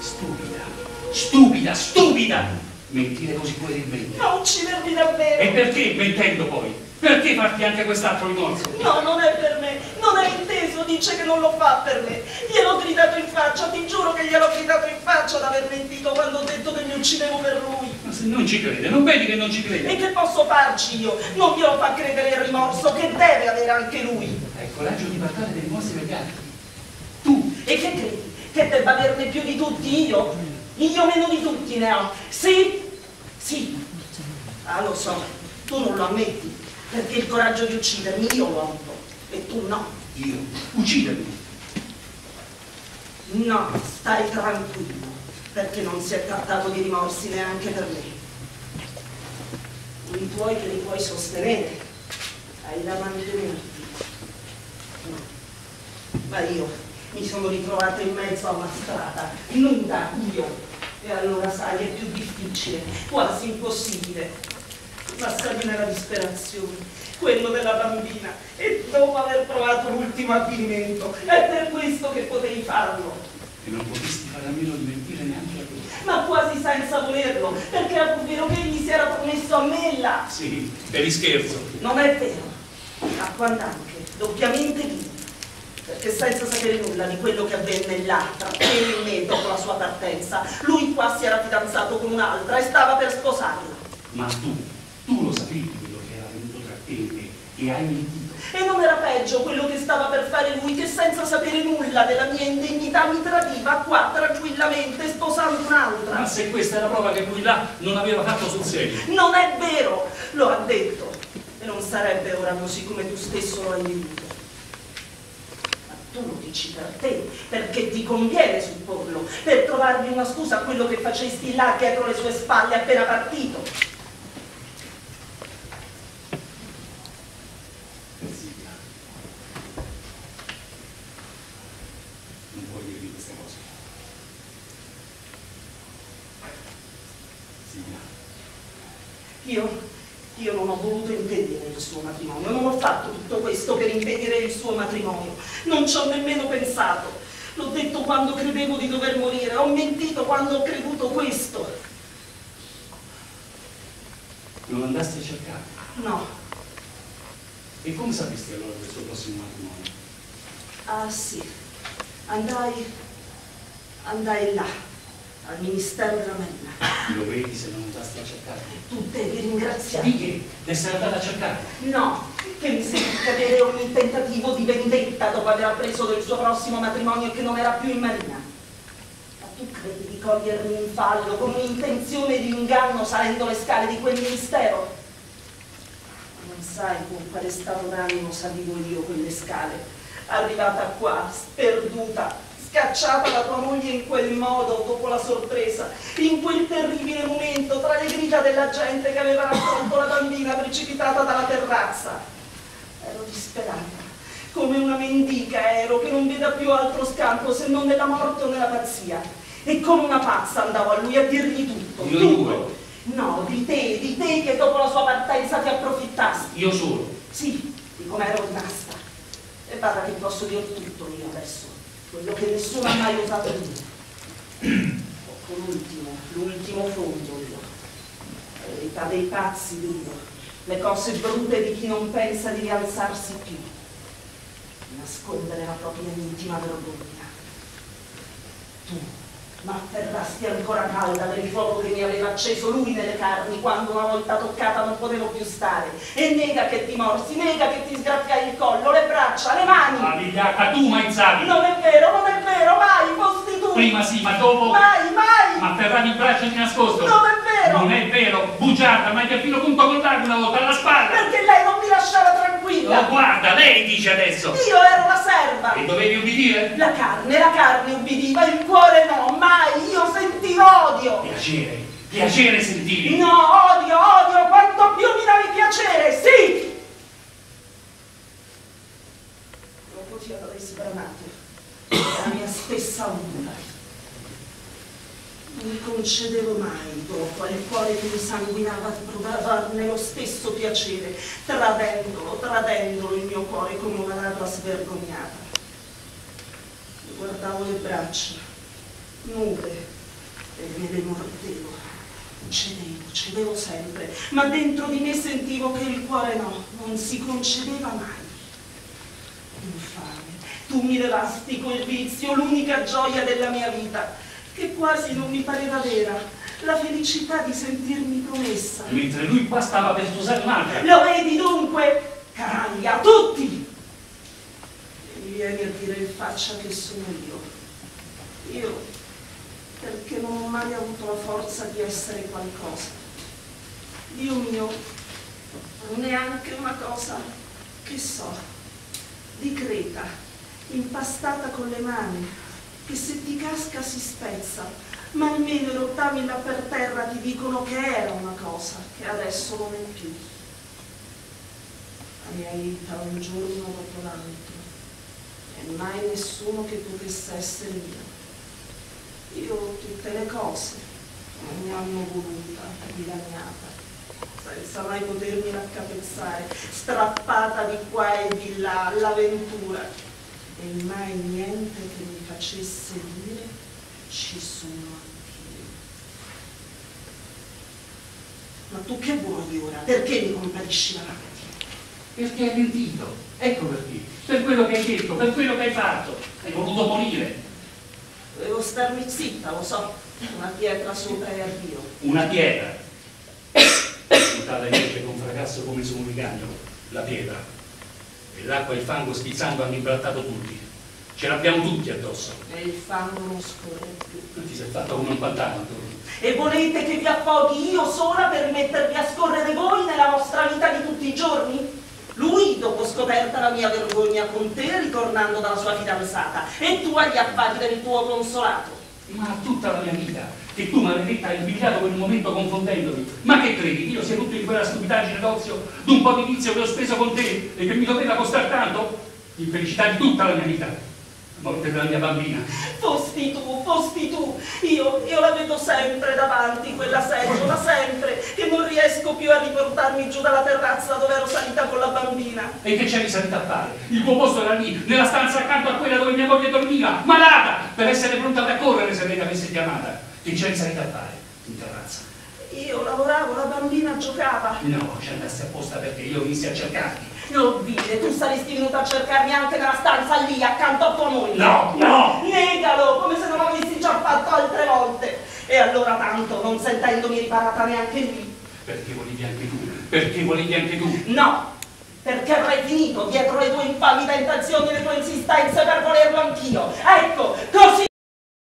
stupida, stupida! Mentire così puoi rimettere. Ma uccidermi davvero! E perché, mentendo poi? Perché farti anche quest'altro rimorso? No, non è per me, non è inteso, dice che non lo fa per me. Gliel'ho gridato in faccia, ti giuro che gliel'ho gridato in faccia ad aver mentito quando ho detto che mi uccidevo per lui. Ma se non ci crede, non vedi che non ci crede? E che posso farci io? Non glielo fa credere il rimorso che deve avere anche lui. Hai il coraggio di parlare dei rimorsi degli altri. Tu! E che credi? Che debba averne più di tutti io? Io meno di tutti ne ho. Sì? Sì. Ah, lo so, tu non lo ammetti, perché il coraggio di uccidermi io l'ho avuto, e tu no. Io? Uccidermi! No, stai tranquillo, perché non si è trattato di rimorsi neanche per me. I tuoi che li puoi sostenere, hai da mantenerti. No. Ma io mi sono ritrovata in mezzo a una strada, nuda, io. E allora, sai, è più difficile, quasi impossibile. Ma stavi nella disperazione, quello della bambina, e dopo aver provato l'ultimo avvilimento, è per questo che potevi farlo. E non potresti fare a meno di mentire neanche a lui. Ma quasi senza volerlo, perché era pur vero che egli si era promesso a me là. Sì, per scherzo. Non è vero, ma quando anche, doppiamente vivo. Perché senza sapere nulla di quello che avvenne là, tra te e me dopo la sua partenza, lui qua si era fidanzato con un'altra e stava per sposarla. Ma tu, tu lo sapevi quello che era venuto tra te e me e hai mentito. E non era peggio quello che stava per fare lui che senza sapere nulla della mia indegnità mi tradiva qua tranquillamente sposando un'altra. Ma se questa è la prova che lui là non aveva fatto sul serio. Non è vero, lo ha detto. E non sarebbe ora così come tu stesso lo hai veduto. Tu lo dici per te, perché ti conviene supporlo, per trovargli una scusa a quello che facesti là dietro le sue spalle appena partito. Silvia. Non puoi dirmi queste cose. Silvia, Io, io non ho voluto impedire il suo matrimonio, non ho fatto tutto questo per impedire il suo matrimonio, non ci ho nemmeno pensato. L'ho detto quando credevo di dover morire, ho mentito quando ho creduto questo. non andasti a cercare. No, E come sapesti allora del suo prossimo matrimonio? ah sì, andai, andai là, al Ministero della Marina. Lo vedi se non andasti a cercare? Tu devi ringraziarmi. Di che? D'essere andata a cercare? No, che mi sembra cadere ogni tentativo di vendetta dopo aver appreso del suo prossimo matrimonio e che non era più in marina. Ma tu credi di cogliermi in fallo con un'intenzione di inganno salendo le scale di quel ministero? Non sai con quale stato d'animo salivo io quelle scale. Arrivata qua, sperduta, scacciata da tua moglie in quel modo dopo la sorpresa, in quel terribile momento tra le grida della gente che aveva raccolto la bambina precipitata dalla terrazza. Ero disperata, come una mendica ero che non veda più altro scampo se non nella morte o nella pazzia. E come una pazza andavo a lui a dirgli tutto. Io tutto. due. No, di te, di te che dopo la sua partenza ti approfittasti. Io solo. Sì, di come ero rimasta. E guarda che posso dire tutto io adesso, quello che nessuno ha mai osato dire. Ecco l'ultimo, l'ultimo fondo io. La verità dei pazzi dico, le cose brutte di chi non pensa di rialzarsi più. Nascondere la propria intima vergogna. Tu ma afferrasti ancora calda del fuoco che mi aveva acceso lui nelle carni quando una volta toccata non potevo più stare. E nega che ti morsi, nega che ti sgraffiai il collo, le braccia, le mani. Ah, vigliacca, tu maizzavi! Non è vero, non è vero, mai, fosti tu. Prima sì, ma dopo... Mai, mai. Ma afferravi il braccio di nascosto! Non è vero. Non è vero! Bugiarda, ma hai perfino punto con l'arco una volta alla spalla! Perché lei non mi lasciava tranquilla. Oh, guarda, lei dice adesso! Io ero la serva. E dovevi ubbidire? La carne, la carne ubbidiva, il cuore no, mai, io sentivo odio. Piacere, piacere sentivi! No, odio, odio, quanto più mi davi piacere, sì! Lo così avrei sbranato, la mia stessa volontà. Mi concedevo mai, dopo, al cuore che mi sanguinava di provarne lo stesso piacere, tradendolo, tradendolo il mio cuore come una ladra svergognata. E guardavo le braccia, nude, e me le mordevo. Cedevo, cedevo sempre, ma dentro di me sentivo che il cuore no, non si concedeva mai. Infame, tu mi levasti quel vizio, l'unica gioia della mia vita, che quasi non mi pareva vera, la felicità di sentirmi promessa. Mentre lui qua stava per sposare un'altra. Lo vedi dunque, canaglia, tutti! E mi vieni a dire in faccia che sono io. Io, perché non ho mai avuto la forza di essere qualcosa. Dio mio, neanche una cosa che so, di creta, impastata con le mani, che se ti casca si spezza, ma almeno i rottami là per terra ti dicono che era una cosa, che adesso non è più. La mia vita un giorno dopo l'altro, e mai nessuno che potesse essere mio. Io tutte le cose mi hanno voluta, dilaniata, senza mai potermi raccapezzare, strappata di qua e di là all'avventura, e mai niente che mi facesse dire ci sono anch'io. Ma tu che vuoi ora? Perché mi comparisci davanti? Perché hai mentito. Ecco perché. Per quello che hai detto, per quello che hai fatto. Hai voluto morire. Dovevo starmi zitta, lo so, una pietra sopra e addio. Una pietra. Buttata invece con fracasso come su un ricagno. La pietra. E l'acqua e il fango schizzando hanno imbrattato tutti. Ce l'abbiamo tutti addosso. E il fango non scorre più. Tu ti sei fatta come un pantano attorno. E volete che vi affoghi io sola per mettervi a scorrere voi nella vostra vita di tutti i giorni? Lui, dopo scoperta la mia vergogna con te, ritornando dalla sua fidanzata, e tu agli affari del tuo consolato. Ma tutta la mia vita, che tu maledetta hai per un momento confondendomi. Ma che credi? Io sia tutto in quella stupidaggine d'ozio d'un po' di vizio che ho speso con te e che mi doveva costare tanto? L'infelicità di tutta la mia vita. La morte della mia bambina. Fosti tu, fosti tu, io, io la vedo sempre davanti, quella seggiola, sempre, che non riesco più a riportarmi giù dalla terrazza dove ero salita con la bambina. E che c'eri salita a fare? Il tuo posto era lì, nella stanza accanto a quella dove mia moglie dormiva, malata, per essere pronta ad accorrere se lei l'avesse chiamata. Che c'eri salita a fare in terrazza? Io lavoravo, la bambina giocava. No, ci andassi apposta perché io venissi a cercarti. Non vide, tu saresti venuta a cercarmi anche nella stanza lì, accanto a tua moglie. No, no! Negalo, come se non l'avessi già fatto altre volte. E allora tanto, non sentendomi riparata neanche lì. Perché volevi anche tu? Perché volevi anche tu? No, perché avrei finito dietro le tue infami tentazioni e le tue insistenze per volerlo anch'io. Ecco, così